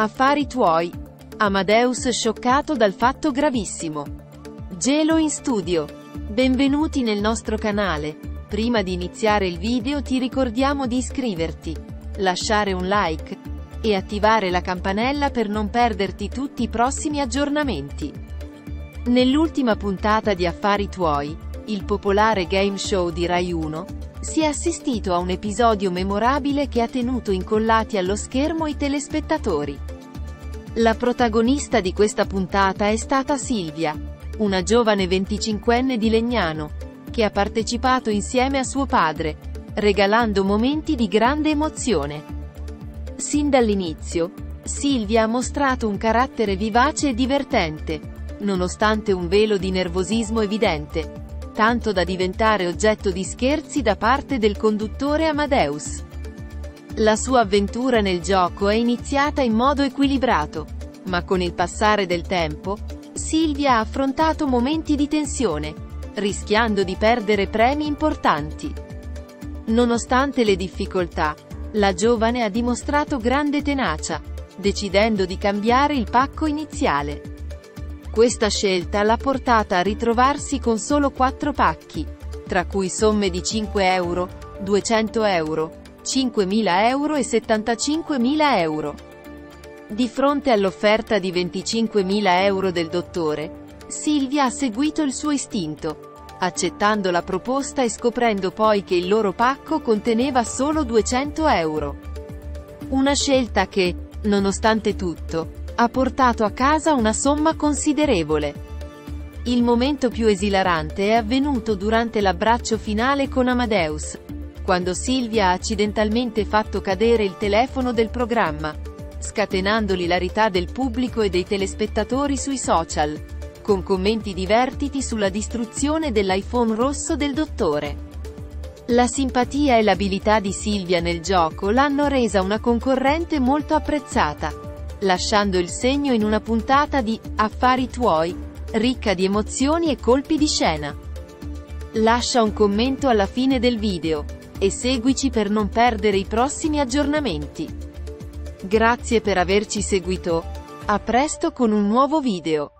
Affari tuoi. Amadeus scioccato dal fatto gravissimo. Gelo in studio. Benvenuti nel nostro canale. Prima di iniziare il video ti ricordiamo di iscriverti, lasciare un like e attivare la campanella per non perderti tutti i prossimi aggiornamenti. Nell'ultima puntata di Affari tuoi, il popolare game show di Rai 1, si è assistito a un episodio memorabile che ha tenuto incollati allo schermo i telespettatori. La protagonista di questa puntata è stata Silvia, una giovane 25enne di Legnano, che ha partecipato insieme a suo padre, regalando momenti di grande emozione. Sin dall'inizio, Silvia ha mostrato un carattere vivace e divertente, nonostante un velo di nervosismo evidente, tanto da diventare oggetto di scherzi da parte del conduttore Amadeus. La sua avventura nel gioco è iniziata in modo equilibrato, ma con il passare del tempo, Silvia ha affrontato momenti di tensione, rischiando di perdere premi importanti. Nonostante le difficoltà, la giovane ha dimostrato grande tenacia, decidendo di cambiare il pacco iniziale. Questa scelta l'ha portata a ritrovarsi con solo 4 pacchi, tra cui somme di 5 euro, 200 euro, 5.000 euro e 75.000 euro. Di fronte all'offerta di 25.000 euro del dottore, Silvia ha seguito il suo istinto, accettando la proposta e scoprendo poi che il loro pacco conteneva solo 200 euro. Una scelta che, nonostante tutto, ha portato a casa una somma considerevole. Il momento più esilarante è avvenuto durante l'abbraccio finale con Amadeus, quando Silvia ha accidentalmente fatto cadere il telefono del programma, scatenando l'ilarità del pubblico e dei telespettatori sui social, con commenti divertiti sulla distruzione dell'iPhone rosso del dottore. La simpatia e l'abilità di Silvia nel gioco l'hanno resa una concorrente molto apprezzata lasciando il segno in una puntata di Affari tuoi, ricca di emozioni e colpi di scena. Lascia un commento alla fine del video, e seguici per non perdere i prossimi aggiornamenti. Grazie per averci seguito, a presto con un nuovo video.